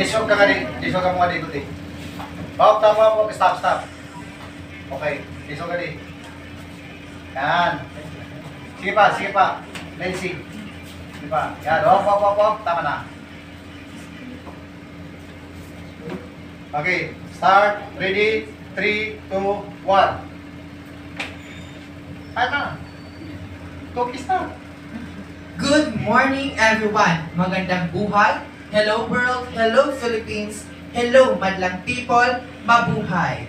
Disog ka nga di. Disog ka mo nga di ikuti. Bawag tama po. Stop, stop. Okay. Disog ka di. Yan. Sige pa, sige pa. Lazy. Sige pa. Yan. Hop, hop, hop, hop. Tama na. Okay. Start. Ready. 3, 2, 1. Ano? Cookies na. Good morning everyone! Magandang buhay! Hello world! Hello Philippines! Hello madlang people! Mabuhay!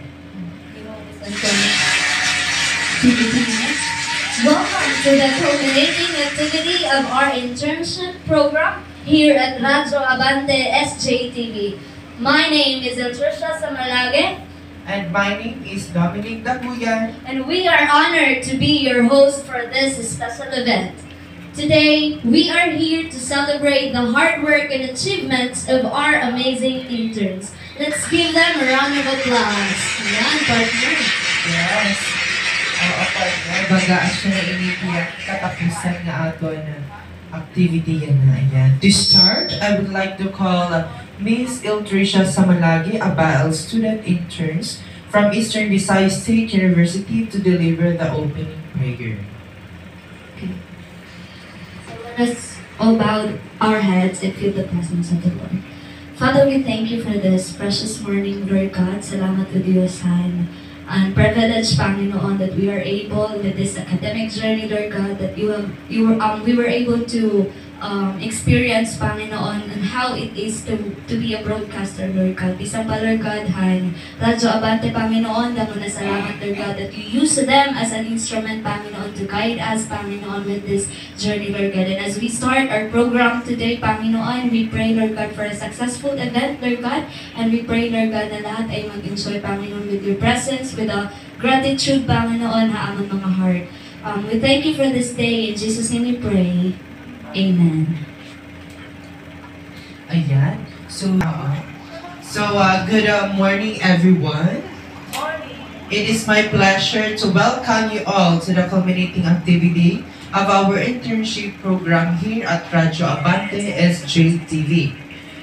Welcome to the culminating activity of our internship program here at Radyo Abante SJTV. My name is Eltrisha Samalage, And my name is Dominic Dakuyan. and we are honored to be your host for this special event. Today, we are here to celebrate the hard work and achievements of our amazing interns. Let's give them a round of applause. Yan, partner. Yes! Oo, partner. Bagaan siya na inipiyak katapusan na ato na activity yan na. Ayan. To start, I would like to call uh, Miss Iltrisha Samalagi, Abal, student interns from Eastern Visayas State University to deliver the opening prayer. Let us all bow our heads and feel the presence of the Lord. Father, we thank you for this precious morning, Lord God. Salamat to Diyos and and privilege, Panginoon, that we are able with this academic journey, Lord God, that you have you were um we were able to um, experience, Panginoon, and how it is to to be a broadcaster, Lord God. Isang pa, Lord God, han Radyo Abante, Panginoon, damo na salamat, Lord God, that you use them as an instrument, Panginoon, to guide us, Panginoon, with this journey, Lord God. And as we start our program today, Panginoon, we pray, Lord God, for a successful event, Lord God. And we pray, Lord God, na lahat ay mag-enjoy, Panginoon, with your presence, with a gratitude, Panginoon, na aming mga heart. Um, we thank you for this day. In Jesus' name we pray. Amen. Ayan. So, uh, so uh, good uh, morning, everyone. It is my pleasure to welcome you all to the culminating activity of our internship program here at Radyo Abante SJTV.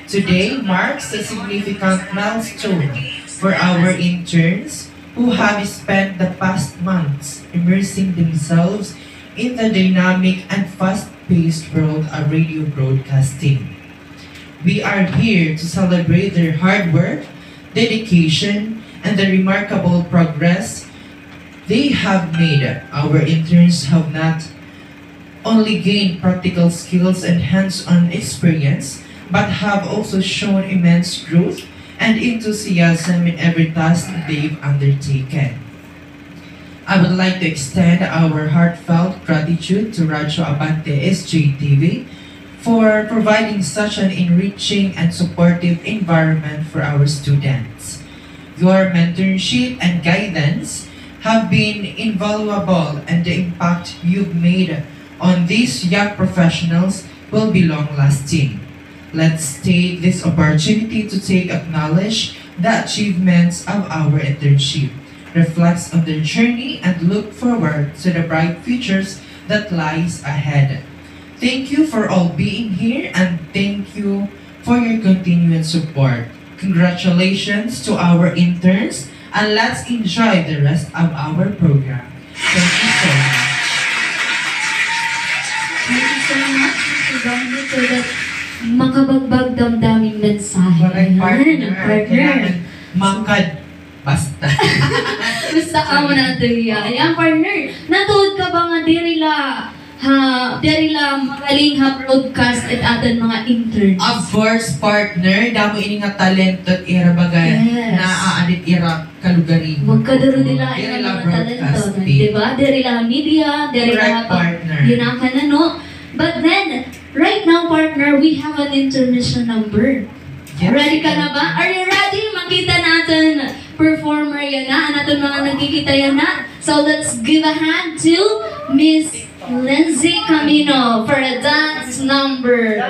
Today marks a significant milestone for our interns who have spent the past months immersing themselves in the dynamic and fast-paced world of radio broadcasting. We are here to celebrate their hard work, dedication, and the remarkable progress they have made. Our interns have not only gained practical skills and hands-on experience, but have also shown immense growth and enthusiasm in every task they've undertaken. I would like to extend our heartfelt gratitude to Radyo Abante SJTV for providing such an enriching and supportive environment for our students. Your mentorship and guidance have been invaluable and the impact you've made on these young professionals will be long-lasting. Let's take this opportunity to take acknowledge the achievements of our internship, reflects on their journey and look forward to the bright futures that lies ahead. Thank you for all being here and thank you for your continued support. Congratulations to our interns and let's enjoy the rest of our program. Thank you so much. Thank you so much, Mr. Dominic, for that makabagbag damdaming mensahe. Correct partner. partner. Mangkad basta. Gusto ka mo na yan. Ayan, partner. Natuod ka ba nga diri la ha, diri la magaling ha broadcast at aton mga intern. of course, partner, damo ini nga talento at ira bagay Yes. na aadit ira kalugarin. Huwag ka duro nila lang mga talento. broadcasting. Di ba? Diri lang media, diri Correct, lang pag partner. yun ang kanano. But then, right now, partner, we have an intermission number. Yes. Ready ka na ba? Are you ready? Performer yan na, natin mga nagkikita yan na. So let's give a hand to Miss Lindsay Camino for a dance number.